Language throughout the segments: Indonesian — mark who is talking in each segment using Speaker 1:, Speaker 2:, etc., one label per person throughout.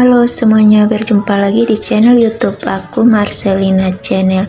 Speaker 1: Halo semuanya, berjumpa lagi di channel YouTube aku Marcelina Channel.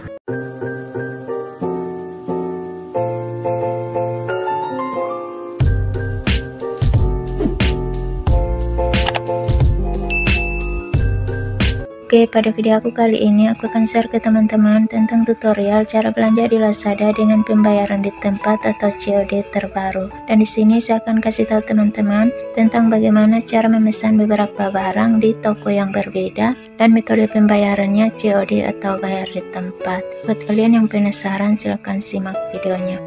Speaker 1: Oke, pada video aku kali ini aku akan share ke teman-teman tentang tutorial cara belanja di Lazada dengan pembayaran di tempat atau COD terbaru. Dan di sini saya akan kasih tahu teman-teman tentang bagaimana cara memesan beberapa barang di toko yang berbeda dan metode pembayarannya COD atau bayar di tempat. Buat kalian yang penasaran silahkan simak videonya.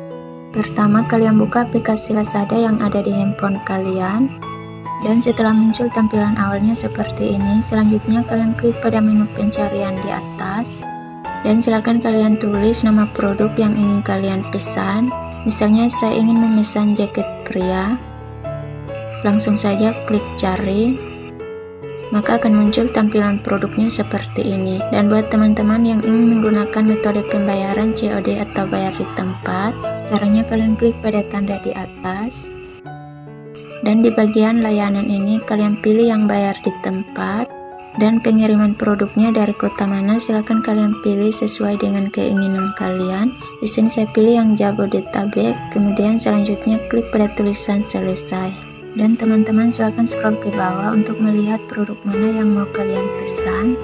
Speaker 1: Pertama, kalian buka aplikasi Lazada yang ada di handphone kalian dan setelah muncul tampilan awalnya seperti ini, selanjutnya kalian klik pada menu pencarian di atas. Dan silakan kalian tulis nama produk yang ingin kalian pesan. Misalnya saya ingin memesan jaket pria. Langsung saja klik cari. Maka akan muncul tampilan produknya seperti ini. Dan buat teman-teman yang ingin menggunakan metode pembayaran COD atau bayar di tempat, caranya kalian klik pada tanda di atas dan di bagian layanan ini kalian pilih yang bayar di tempat dan pengiriman produknya dari kota mana silahkan kalian pilih sesuai dengan keinginan kalian. Di sini saya pilih yang Jabodetabek, kemudian selanjutnya klik pada tulisan selesai. Dan teman-teman silahkan scroll ke bawah untuk melihat produk mana yang mau kalian pesan.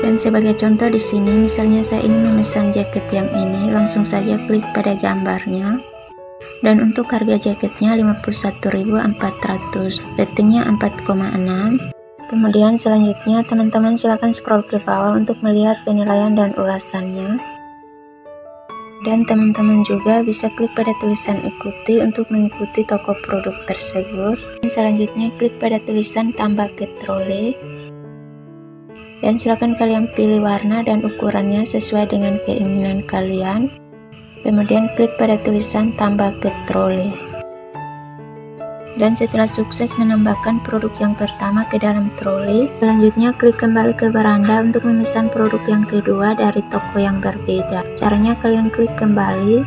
Speaker 1: Dan sebagai contoh di sini, misalnya saya ingin memesan jaket yang ini, langsung saja klik pada gambarnya dan untuk harga jaketnya 51.400 ratingnya 4,6 kemudian selanjutnya teman-teman silahkan scroll ke bawah untuk melihat penilaian dan ulasannya. Dan teman-teman juga bisa klik pada tulisan ikuti untuk mengikuti toko produk tersebut. Dan selanjutnya klik pada tulisan tambah ke trole dan silakan kalian pilih warna dan ukurannya sesuai dengan keinginan kalian Kemudian klik pada tulisan tambah ke trole. Dan setelah sukses menambahkan produk yang pertama ke dalam troli, selanjutnya klik kembali ke beranda untuk memesan produk yang kedua dari toko yang berbeda. Caranya kalian klik kembali,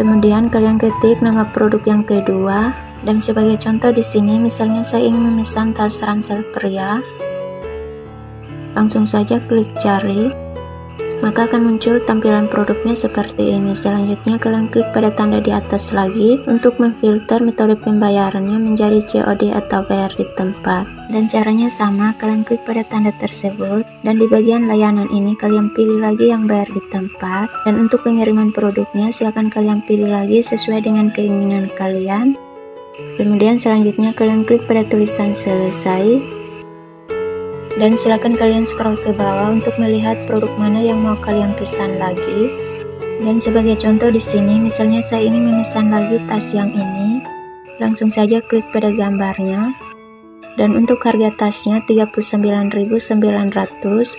Speaker 1: kemudian kalian ketik nama produk yang kedua, dan sebagai contoh di sini misalnya saya ingin memesan tas ransel pria, langsung saja klik cari, maka akan muncul tampilan produknya seperti ini. Selanjutnya kalian klik pada tanda di atas lagi untuk memfilter metode pembayarannya menjadi COD atau bayar di tempat. Dan caranya sama, kalian klik pada tanda tersebut dan di bagian layanan ini kalian pilih lagi yang bayar di tempat dan untuk pengiriman produknya silahkan kalian pilih lagi sesuai dengan keinginan kalian. Kemudian selanjutnya kalian klik pada tulisan selesai dan silakan kalian scroll ke bawah untuk melihat produk mana yang mau kalian pesan lagi. Dan sebagai contoh di sini, misalnya saya ingin memesan lagi tas yang ini, langsung saja klik pada gambarnya. Dan untuk harga tasnya 39.900,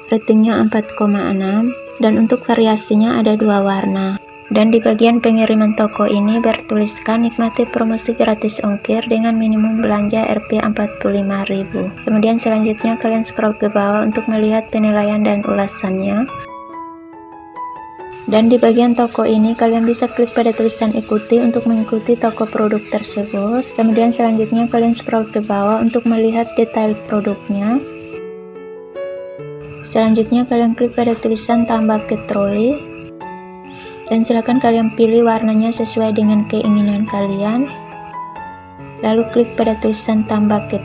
Speaker 1: ratingnya 4,6, dan untuk variasinya ada dua warna. Dan di bagian pengiriman toko ini bertuliskan nikmati promosi gratis ongkir dengan minimum belanja Rp 45.000. Kemudian selanjutnya kalian scroll ke bawah untuk melihat penilaian dan ulasannya. Dan di bagian toko ini kalian bisa klik pada tulisan ikuti untuk mengikuti toko produk tersebut. Kemudian selanjutnya kalian scroll ke bawah untuk melihat detail produknya. Selanjutnya kalian klik pada tulisan tambah ke troli dan silakan kalian pilih warnanya sesuai dengan keinginan kalian. Lalu klik pada tulisan tambah ke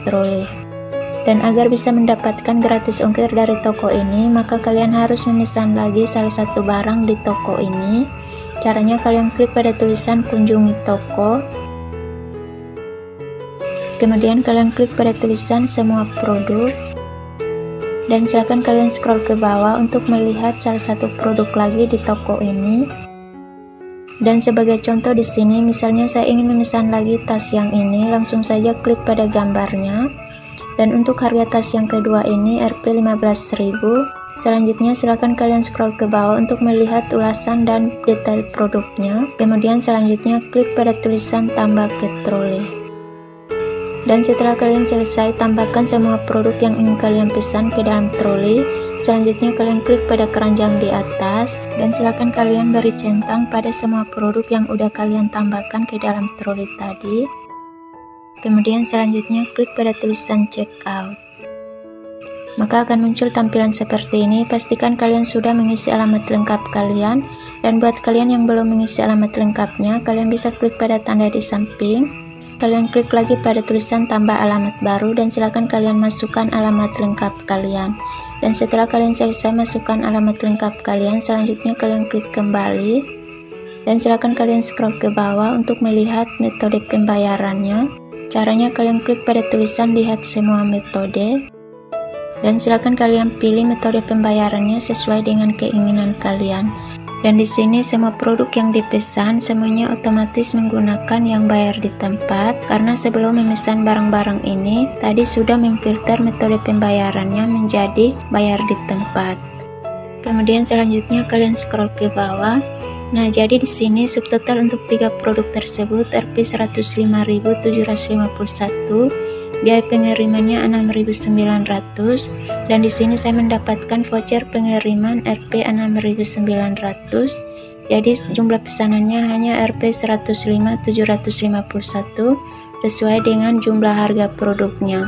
Speaker 1: dan agar bisa mendapatkan gratis ongkir dari toko ini maka kalian harus memesan lagi salah satu barang di toko ini. Caranya kalian klik pada tulisan kunjungi toko. Kemudian kalian klik pada tulisan semua produk. Dan silakan kalian scroll ke bawah untuk melihat salah satu produk lagi di toko ini dan sebagai contoh di sini, misalnya saya ingin memesan lagi tas yang ini, langsung saja klik pada gambarnya. Dan untuk harga tas yang kedua ini Rp 15.000. Selanjutnya silakan kalian scroll ke bawah untuk melihat ulasan dan detail produknya. Kemudian selanjutnya klik pada tulisan tambah ke troli. Dan setelah kalian selesai, tambahkan semua produk yang ingin kalian pesan ke dalam troli Selanjutnya kalian klik pada keranjang di atas dan silakan kalian beri centang pada semua produk yang udah kalian tambahkan ke dalam troli tadi. Kemudian selanjutnya klik pada tulisan checkout. Maka akan muncul tampilan seperti ini. Pastikan kalian sudah mengisi alamat lengkap kalian. Dan buat kalian yang belum mengisi alamat lengkapnya, kalian bisa klik pada tanda di samping. Kalian klik lagi pada tulisan tambah alamat baru dan silakan kalian masukkan alamat lengkap kalian. Dan setelah kalian selesai masukkan alamat lengkap kalian, selanjutnya kalian klik kembali. Dan silakan kalian scroll ke bawah untuk melihat metode pembayarannya. Caranya kalian klik pada tulisan lihat semua metode. Dan silakan kalian pilih metode pembayarannya sesuai dengan keinginan kalian. Dan di sini semua produk yang dipesan semuanya otomatis menggunakan yang bayar di tempat karena sebelum memesan barang-barang ini tadi sudah memfilter metode pembayarannya menjadi bayar di tempat. Kemudian selanjutnya kalian scroll ke bawah. Nah, jadi di sini subtotal untuk tiga produk tersebut Rp 105.751 biaya pengirimnya 6.900 dan di sini saya mendapatkan voucher pengiriman Rp 6.900 jadi jumlah pesanannya hanya Rp 105.751 sesuai dengan jumlah harga produknya.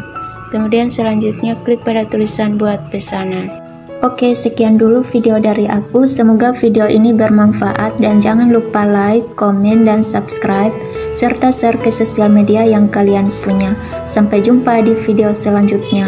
Speaker 1: Kemudian selanjutnya klik pada tulisan buat pesanan Oke, sekian dulu video dari aku. Semoga video ini bermanfaat dan jangan lupa like, komen, dan subscribe serta share ke sosial media yang kalian punya. Sampai jumpa di video selanjutnya.